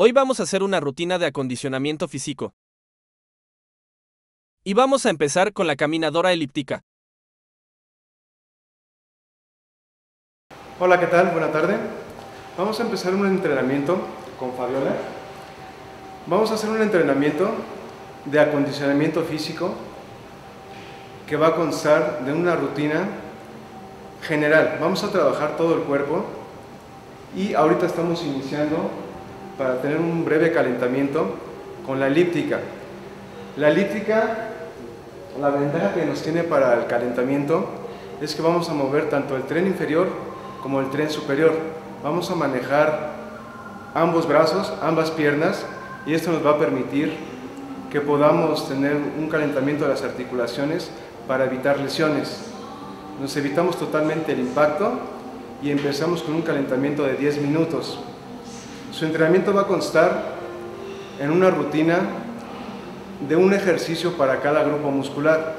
Hoy vamos a hacer una rutina de acondicionamiento físico. Y vamos a empezar con la caminadora elíptica. Hola, ¿qué tal? Buena tarde. Vamos a empezar un entrenamiento con Fabiola. Vamos a hacer un entrenamiento de acondicionamiento físico que va a constar de una rutina general. Vamos a trabajar todo el cuerpo y ahorita estamos iniciando para tener un breve calentamiento con la elíptica. La elíptica, la ventaja que nos tiene para el calentamiento es que vamos a mover tanto el tren inferior como el tren superior. Vamos a manejar ambos brazos, ambas piernas y esto nos va a permitir que podamos tener un calentamiento de las articulaciones para evitar lesiones. Nos evitamos totalmente el impacto y empezamos con un calentamiento de 10 minutos. Su entrenamiento va a constar en una rutina de un ejercicio para cada grupo muscular.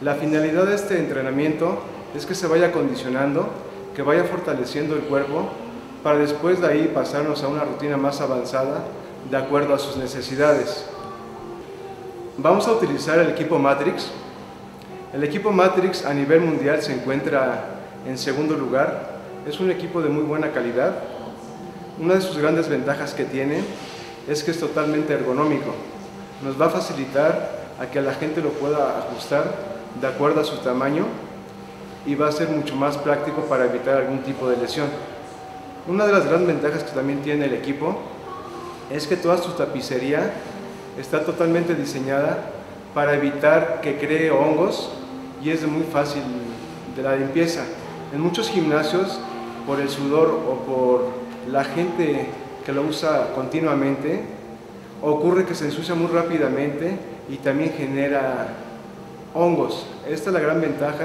La finalidad de este entrenamiento es que se vaya condicionando, que vaya fortaleciendo el cuerpo para después de ahí pasarnos a una rutina más avanzada de acuerdo a sus necesidades. Vamos a utilizar el equipo Matrix. El equipo Matrix a nivel mundial se encuentra en segundo lugar. Es un equipo de muy buena calidad una de sus grandes ventajas que tiene es que es totalmente ergonómico. Nos va a facilitar a que la gente lo pueda ajustar de acuerdo a su tamaño y va a ser mucho más práctico para evitar algún tipo de lesión. Una de las grandes ventajas que también tiene el equipo es que toda su tapicería está totalmente diseñada para evitar que cree hongos y es muy fácil de la limpieza. En muchos gimnasios, por el sudor o por la gente que lo usa continuamente, ocurre que se ensucia muy rápidamente y también genera hongos. Esta es la gran ventaja,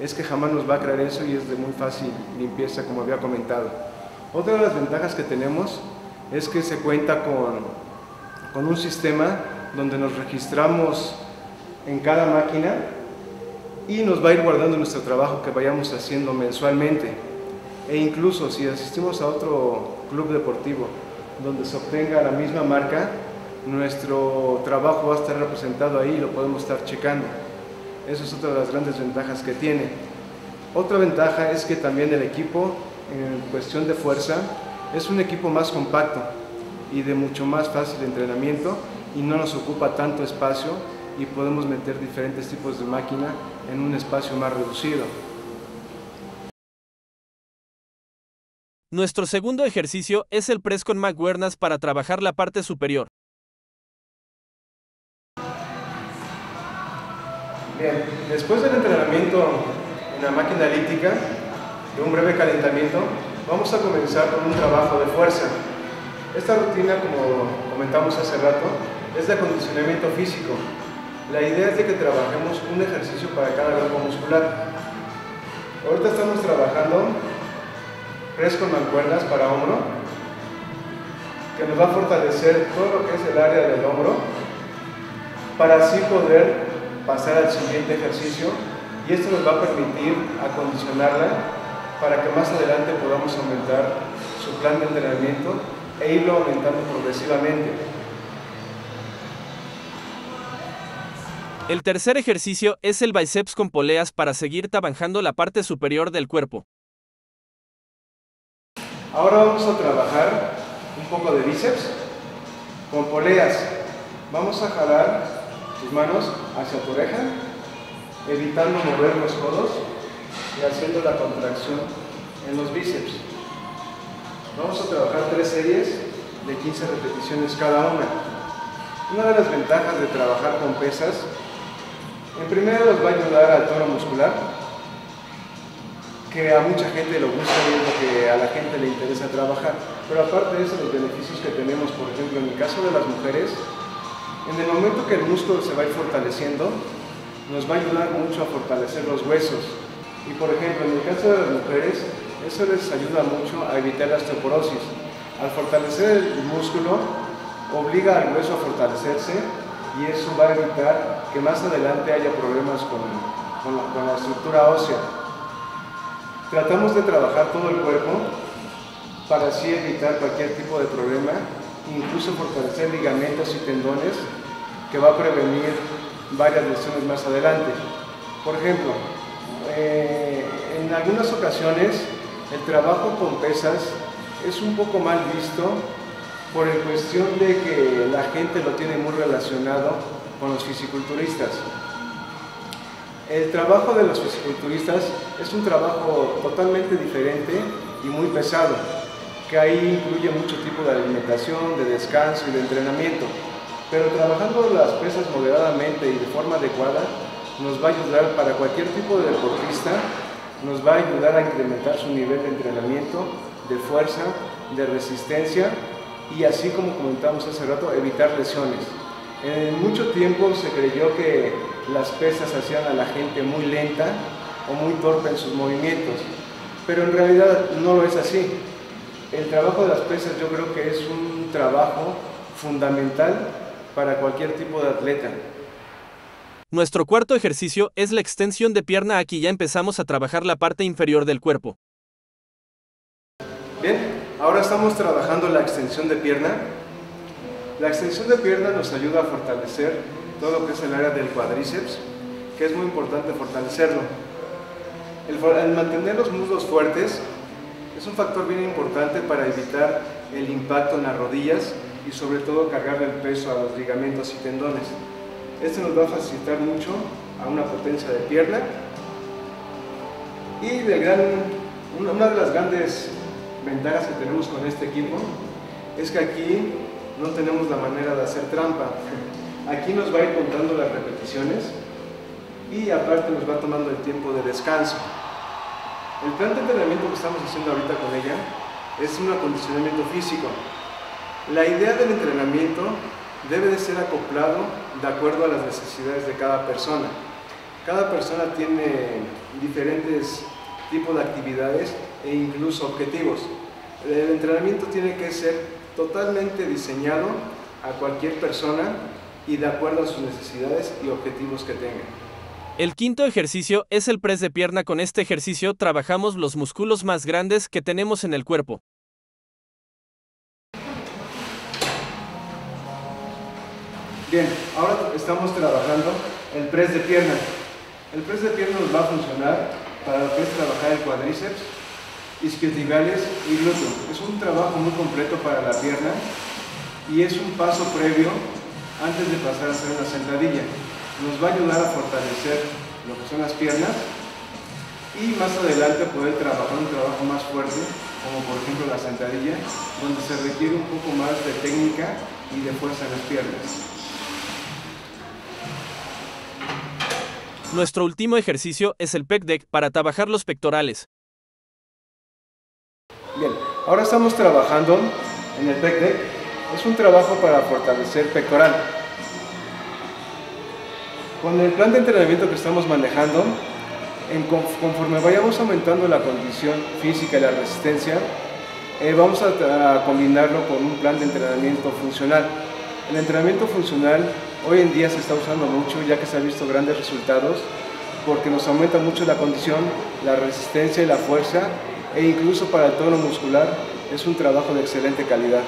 es que jamás nos va a crear eso y es de muy fácil limpieza, como había comentado. Otra de las ventajas que tenemos es que se cuenta con, con un sistema donde nos registramos en cada máquina y nos va a ir guardando nuestro trabajo que vayamos haciendo mensualmente e incluso si asistimos a otro club deportivo donde se obtenga la misma marca, nuestro trabajo va a estar representado ahí y lo podemos estar checando. Eso es otra de las grandes ventajas que tiene. Otra ventaja es que también el equipo, en cuestión de fuerza, es un equipo más compacto y de mucho más fácil entrenamiento y no nos ocupa tanto espacio y podemos meter diferentes tipos de máquina en un espacio más reducido. Nuestro segundo ejercicio es el press con mancuernas para trabajar la parte superior. Bien, después del entrenamiento en la máquina elíptica, de un breve calentamiento, vamos a comenzar con un trabajo de fuerza. Esta rutina, como comentamos hace rato, es de acondicionamiento físico. La idea es de que trabajemos un ejercicio para cada grupo muscular. Ahorita estamos trabajando press con mancuernas para hombro, que nos va a fortalecer todo lo que es el área del hombro, para así poder pasar al siguiente ejercicio y esto nos va a permitir acondicionarla para que más adelante podamos aumentar su plan de entrenamiento e irlo aumentando progresivamente. El tercer ejercicio es el bíceps con poleas para seguir trabajando la parte superior del cuerpo. Ahora vamos a trabajar un poco de bíceps con poleas. Vamos a jalar tus manos hacia tu oreja, evitando mover los codos y haciendo la contracción en los bíceps. Vamos a trabajar tres series de 15 repeticiones cada una. Una de las ventajas de trabajar con pesas, en primero nos va a ayudar al tono muscular, que a mucha gente lo gusta y lo que a la gente le interesa trabajar. Pero aparte de eso, los beneficios que tenemos, por ejemplo, en el caso de las mujeres, en el momento que el músculo se va a ir fortaleciendo, nos va a ayudar mucho a fortalecer los huesos. Y por ejemplo, en el caso de las mujeres, eso les ayuda mucho a evitar la osteoporosis. Al fortalecer el músculo, obliga al hueso a fortalecerse y eso va a evitar que más adelante haya problemas con, con la estructura ósea. Tratamos de trabajar todo el cuerpo para así evitar cualquier tipo de problema incluso fortalecer ligamentos y tendones que va a prevenir varias lesiones más adelante. Por ejemplo, eh, en algunas ocasiones el trabajo con pesas es un poco mal visto por la cuestión de que la gente lo tiene muy relacionado con los fisiculturistas. El trabajo de los fisiculturistas es un trabajo totalmente diferente y muy pesado, que ahí incluye mucho tipo de alimentación, de descanso y de entrenamiento. Pero trabajando las pesas moderadamente y de forma adecuada nos va a ayudar para cualquier tipo de deportista, nos va a ayudar a incrementar su nivel de entrenamiento, de fuerza, de resistencia y así como comentamos hace rato, evitar lesiones. En mucho tiempo se creyó que las pesas hacían a la gente muy lenta o muy torpe en sus movimientos, pero en realidad no lo es así. El trabajo de las pesas yo creo que es un trabajo fundamental para cualquier tipo de atleta. Nuestro cuarto ejercicio es la extensión de pierna. Aquí ya empezamos a trabajar la parte inferior del cuerpo. Bien, ahora estamos trabajando la extensión de pierna. La extensión de pierna nos ayuda a fortalecer todo lo que es el área del cuádriceps, que es muy importante fortalecerlo. El, mantener los muslos fuertes es un factor bien importante para evitar el impacto en las rodillas y sobre todo cargar el peso a los ligamentos y tendones. Esto nos va a facilitar mucho a una potencia de pierna y una de las grandes ventajas que tenemos con este equipo es que aquí no tenemos la manera de hacer trampa. Aquí nos va a ir contando las repeticiones y aparte nos va tomando el tiempo de descanso. El plan de entrenamiento que estamos haciendo ahorita con ella es un acondicionamiento físico. La idea del entrenamiento debe de ser acoplado de acuerdo a las necesidades de cada persona. Cada persona tiene diferentes tipos de actividades e incluso objetivos. El entrenamiento tiene que ser totalmente diseñado a cualquier persona y de acuerdo a sus necesidades y objetivos que tenga. El quinto ejercicio es el press de pierna. Con este ejercicio trabajamos los músculos más grandes que tenemos en el cuerpo. Bien, ahora estamos trabajando el press de pierna. El press de pierna nos va a funcionar para lo que es trabajar el cuádriceps, isquiotibiales y glúteo. Es un trabajo muy completo para la pierna y es un paso previo antes de pasar a hacer una sentadilla. Nos va a ayudar a fortalecer lo que son las piernas y más adelante poder trabajar un trabajo más fuerte, como por ejemplo la sentadilla, donde se requiere un poco más de técnica y de fuerza en las piernas. Nuestro último ejercicio es el pec deck para trabajar los pectorales. Bien, ahora estamos trabajando en el pec deck es un trabajo para fortalecer pectoral. Con el plan de entrenamiento que estamos manejando, conforme vayamos aumentando la condición física y la resistencia, eh, vamos a, combinarlo con un plan de entrenamiento funcional. El entrenamiento funcional hoy en día se está usando mucho ya que se han visto grandes resultados porque nos aumenta mucho la condición, la resistencia y la fuerza e incluso para el tono muscular es un trabajo de excelente calidad.